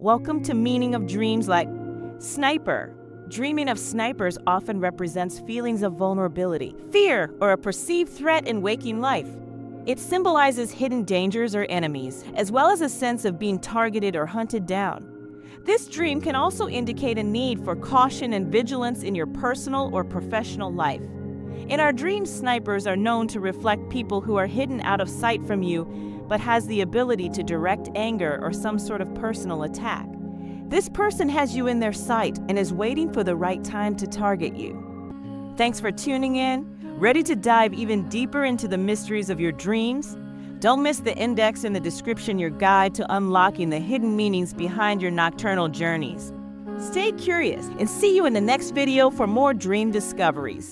Welcome to Meaning of Dreams like Sniper. Dreaming of snipers often represents feelings of vulnerability, fear, or a perceived threat in waking life. It symbolizes hidden dangers or enemies, as well as a sense of being targeted or hunted down. This dream can also indicate a need for caution and vigilance in your personal or professional life. In our dreams, snipers are known to reflect people who are hidden out of sight from you, but has the ability to direct anger or some sort of personal attack. This person has you in their sight and is waiting for the right time to target you. Thanks for tuning in. Ready to dive even deeper into the mysteries of your dreams? Don't miss the index in the description, your guide to unlocking the hidden meanings behind your nocturnal journeys. Stay curious and see you in the next video for more dream discoveries.